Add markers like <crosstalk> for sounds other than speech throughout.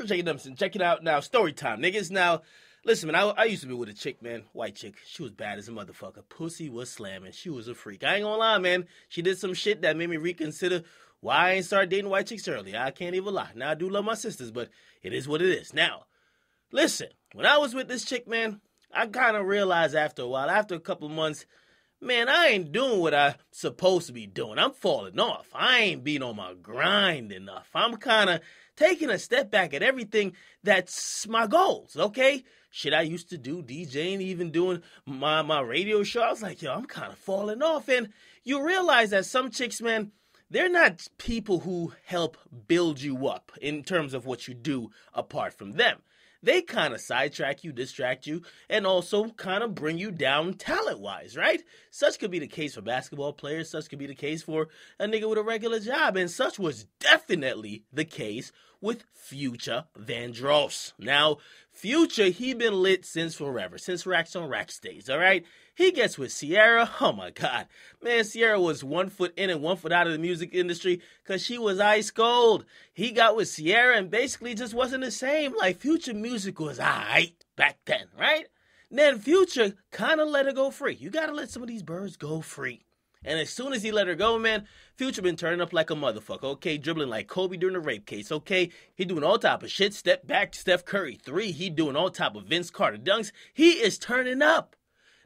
True J. Dumpson, check it out now. Story time, niggas. Now, listen, man, I, I used to be with a chick, man, white chick. She was bad as a motherfucker. Pussy was slamming. She was a freak. I ain't gonna lie, man. She did some shit that made me reconsider why I ain't started dating white chicks early. I can't even lie. Now, I do love my sisters, but it is what it is. Now, listen, when I was with this chick, man, I kind of realized after a while, after a couple months, man, I ain't doing what I supposed to be doing. I'm falling off. I ain't being on my grind enough. I'm kind of taking a step back at everything that's my goals, okay? Shit I used to do, DJing, even doing my, my radio show. I was like, yo, I'm kind of falling off. And you realize that some chicks, man, they're not people who help build you up in terms of what you do apart from them they kind of sidetrack you, distract you, and also kind of bring you down talent wise, right? Such could be the case for basketball players, such could be the case for a nigga with a regular job, and such was definitely the case with Future Vandross. Now, Future, he been lit since forever, since Racks on Racks days, all right? He gets with Ciara. <laughs> Oh my God. Man, Ciara was one foot in and one foot out of the music industry because she was ice cold. He got with Ciara and basically just wasn't the same. Like Future music was alright back then, right? Then Future kind of let her go free. You gotta let some of these birds go free. And as soon as he let her go, man, Future been turning up like a motherfucker. Okay, dribbling like Kobe during the rape case. Okay, he doing all type of shit. Step back, to Steph Curry three. He doing all type of Vince Carter dunks. He is turning up.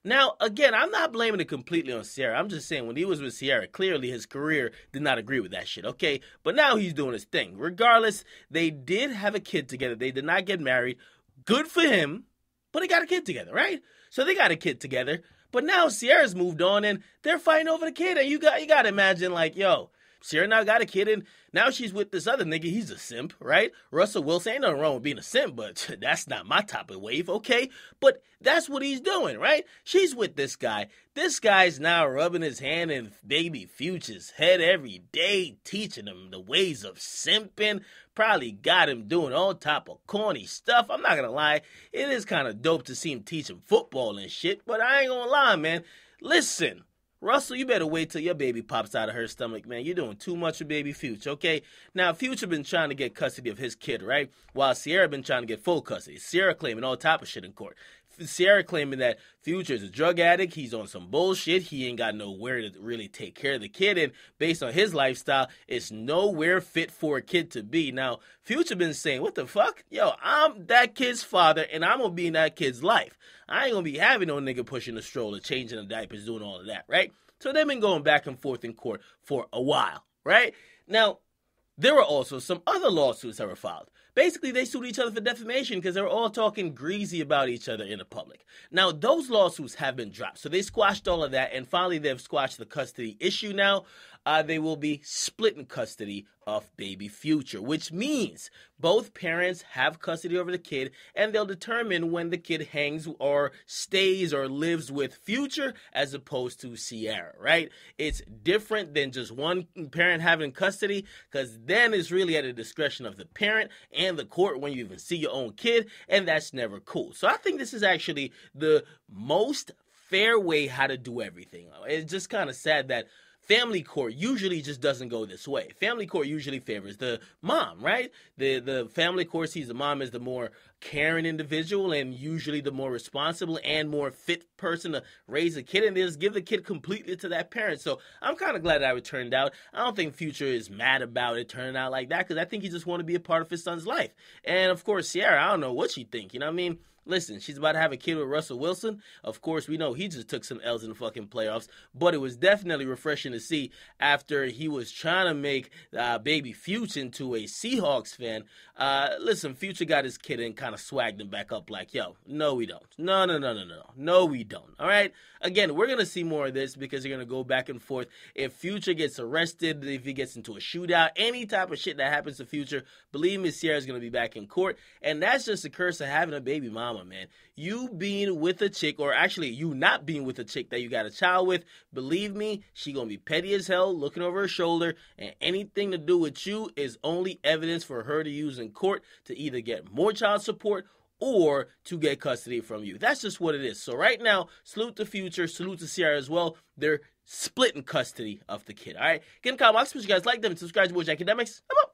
Now, again, I'm not blaming it completely on Ciara. I'm just saying when he was with Ciara, clearly his career did not agree with that shit, okay? But now he's doing his thing. Regardless, they did have a kid together. They did not get married. Good for him, but they got a kid together, right? So they got a kid together. But now Ciara's moved on and they're fighting over the kid. And you got you gotta imagine like, yo, Ciara now got a kid, and now she's with this other nigga. He's a simp, right? Russell Wilson ain't nothing wrong with being a simp, but <laughs> that's not my type of wave, okay? But that's what he's doing, right? She's with this guy. This guy's now rubbing his hand in baby Future's head every day, teaching him the ways of simping. Probably got him doing all type of corny stuff. I'm not gonna lie, it is kind of dope to see him teach him football and shit. But I ain't gonna lie, man. Listen, Russell, you better wait till your baby pops out of her stomach, man. You're doing too much with baby Future, okay? Now, Future been trying to get custody of his kid, right? While Ciara been trying to get full custody. Ciara claiming all type of shit in court. Ciara claiming that Future is a drug addict. He's on some bullshit. He ain't got nowhere to really take care of the kid. And based on his lifestyle, it's nowhere fit for a kid to be. Now, Future been saying, what the fuck? Yo, I'm that kid's father and I'm going to be in that kid's life. I ain't going to be having no nigga pushing the stroller, changing the diapers, doing all of that, right? So they've been going back and forth in court for a while, right? Now, there were also some other lawsuits that were filed. Basically, they sued each other for defamation because they were all talking greasy about each other in the public. Now, those lawsuits have been dropped. So they squashed all of that, and finally, they've squashed the custody issue now. Uh, they will be split in custody of baby future, which means both parents have custody over the kid and they'll determine when the kid hangs or stays or lives with future as opposed to Ciara, right? It's different than just one parent having custody because then it's really at the discretion of the parent and the court when you even see your own kid, and that's never cool. So I think this is actually the most fair way how to do everything. It's just kind of sad that Family court usually just doesn't go this way. Family court usually favors the mom, right? The the family court sees the mom as the more caring individual and usually the more responsible and more fit person to raise a kid and just give the kid completely to that parent. So I'm kind of glad that it turned out. I don't think Future is mad about it turning out like that because I think he just want to be a part of his son's life. And of course, Ciara, I don't know what she think. You know what I mean? Listen, she's about to have a kid with Russell Wilson. Of course, we know he just took some L's in the fucking playoffs, but it was definitely refreshing to see after he was trying to make uh, baby Future into a Seahawks fan. Uh, listen, Future got his kid and kind of swagged him back up like, yo, no, we don't. No, no, no, no, no. No, we don't. All right? Again, we're going to see more of this because you're going to go back and forth. If Future gets arrested, if he gets into a shootout, any type of shit that happens to Future, believe me, Ciara's going to be back in court. And that's just the curse of having a baby mama, man. You being with a chick, or actually you not being with a chick that you got a child with, believe me, she gonna be petty as hell, looking over her shoulder, and anything to do with you is only evidence for her to use in court to either get more child support or to get custody from you. That's just what it is. So right now, salute to Future, salute to Ciara as well. They're splitting custody of the kid. All right, get in comment box. you guys like them and subscribe to Boy Akademiks. I'm up.